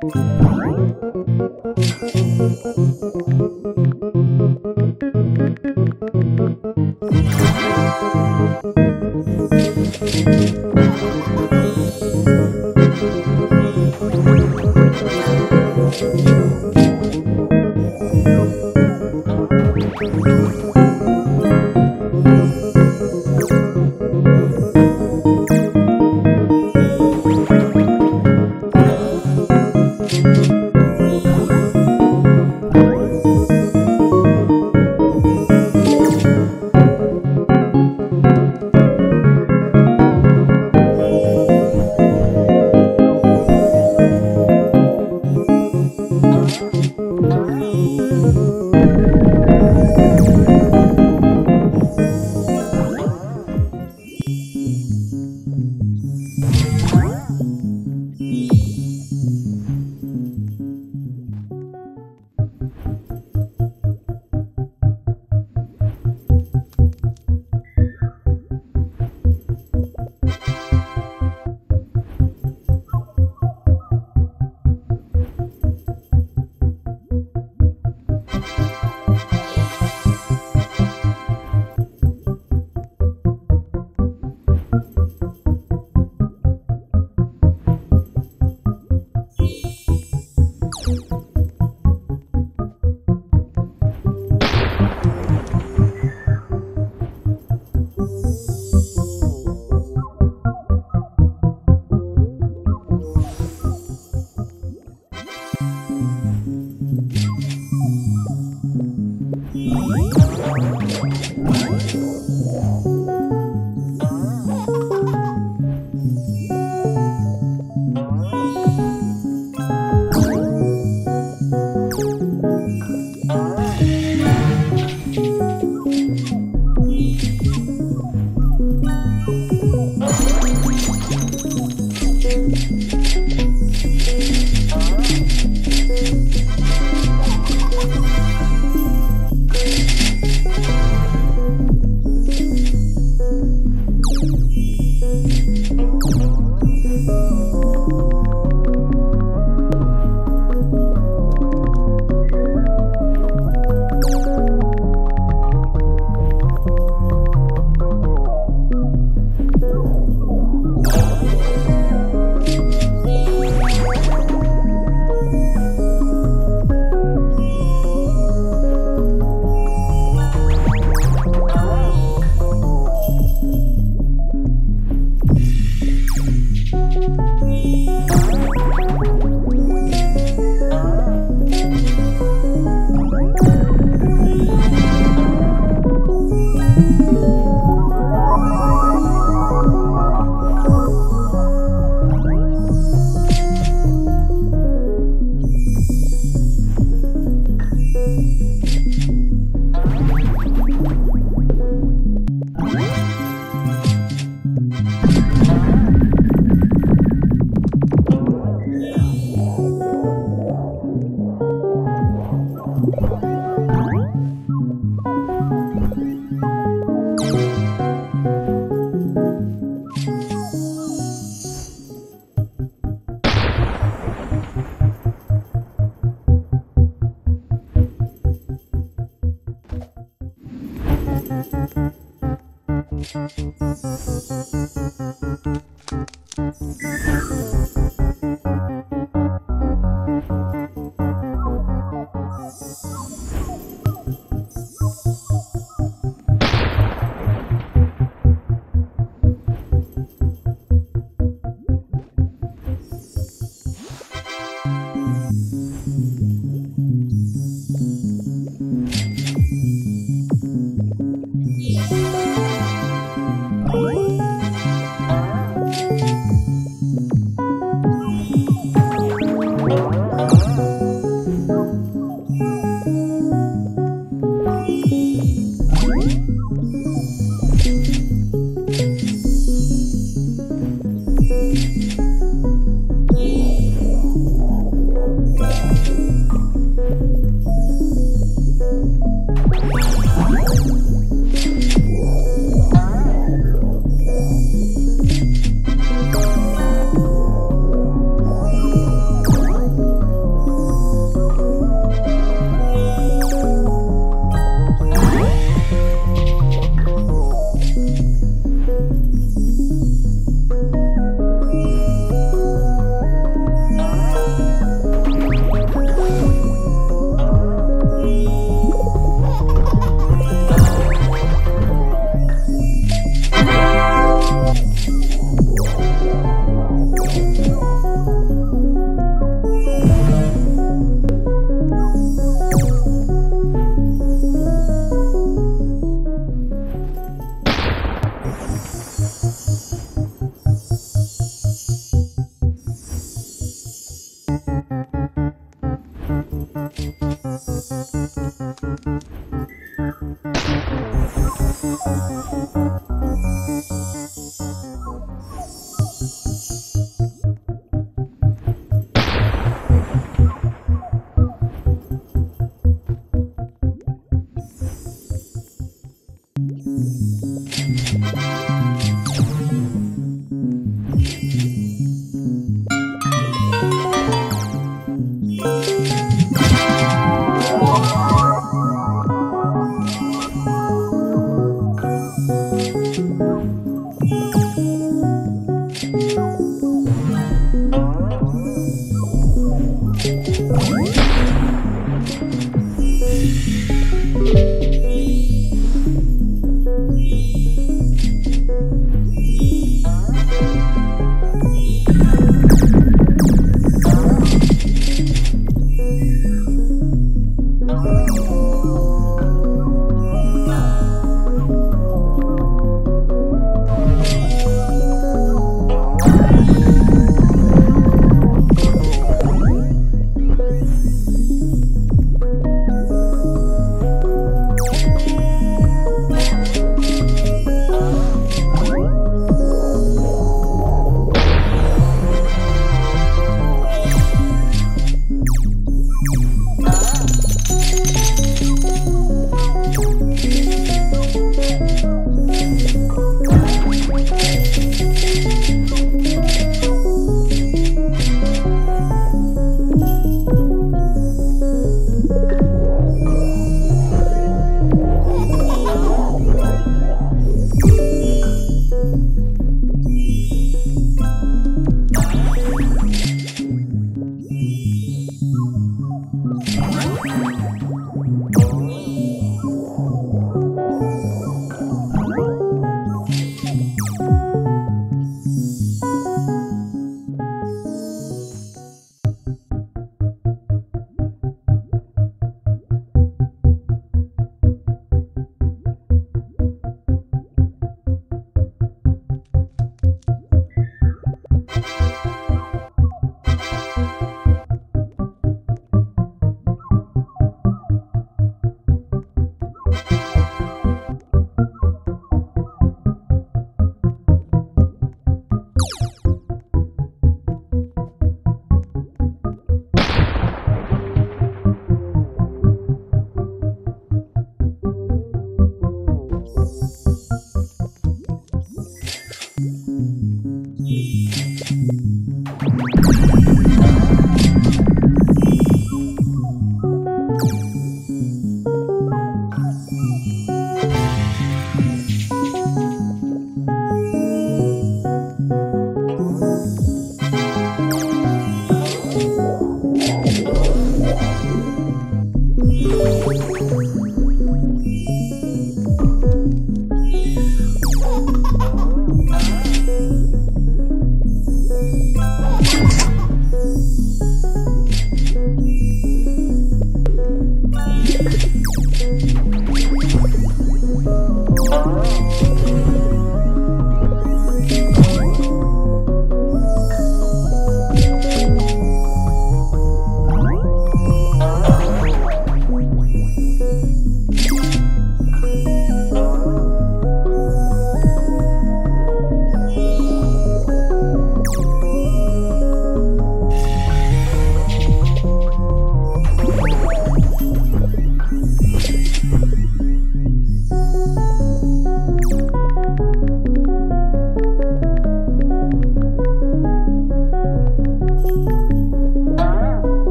Música